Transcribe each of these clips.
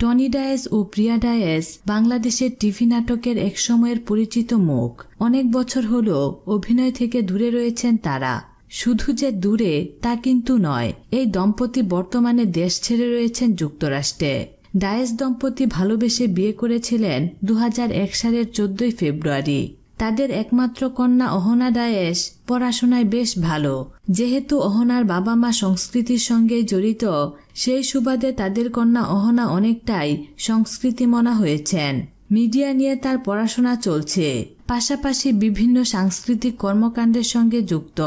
Tony Dias ও প্রিয়া ডায়েস বাংলাদেশের TV নাটকের এক সময়ের পরিচিত মুখ। অনেক বছর হল অভিনয় থেকে দূরে রয়েছেন তারা। শুধু যে দূরে, তা কিন্তু নয়, এই দম্পতি বর্তমানে দেশ ছেড়ে রয়েছেন যুক্তরাষ্ট্রে। ডায়েস দম্পতি ভালোবেসে বিয়ে করেছিলেন দু হাজার এক সালের চোদ্দই ফেব্রুয়ারি। তাদের একমাত্র কন্যা অহনা দায়েশ পড়াশোনায় বেশ ভালো। যেহেতু অহনার বাবা মা সংস্কৃতির সঙ্গে জড়িত, সেই সুবাদে তাদের কন্যা অহনা অনেকটাই সংস্কৃতি মনা হয়েছেন। মিডিয়া নিয়ে তার পড়াশোনা চলছে। পাশাপাশি বিভিন্ন সাংস্কৃতিক কর্মকাণ্ডের সঙ্গে যুক্ত।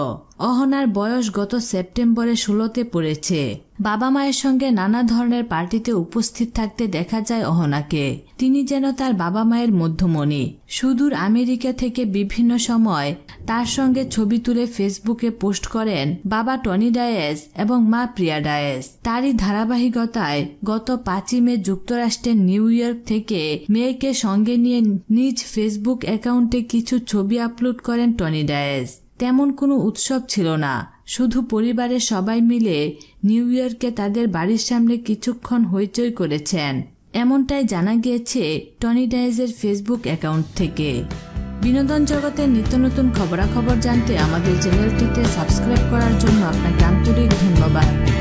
অহনার বয়স গত সেপ্টেম্বরে ষোলোতে পড়েছে। বাবা মায়ের সঙ্গে নানা ধরনের পার্টিতে উপস্থিত থাকতে দেখা যায় অহনাকে। তিনি যেন তার বাবা মায়ের মধ্যমণি। সুদূর আমেরিকা থেকে বিভিন্ন সময় তার সঙ্গে ছবি তুলে ফেসবুকে পোস্ট করেন বাবা টনি ডায়েস এবং মা প্রিয়া ডায়েস। তারই ধারাবাহিকতায় গত পাঁচই মে যুক্তরাষ্ট্রের নিউ ইয়র্ক থেকে মেয়েকে সঙ্গে নিয়ে নিজ ফেসবুক অ্যাকাউন্টে কিছু ছবি আপলোড করেন টনি ডায়েস। তেমন কোনো উৎসব ছিল না। শুধু পরিবারের সবাই মিলে নিউ ইয়র্কে তাদের বাড়ির সামনে কিছুক্ষণ হইচই করেছেন। এমনটাই জানা গিয়েছে টনি ডাইজের ফেসবুক অ্যাকাউন্ট থেকে। বিনোদন জগতের নিত্য নতুন খবরাখবর জানতে আমাদের চ্যানেলটিতে সাবস্ক্রাইব করার জন্য আপনাকে আন্তরিক ধন্যবাদ।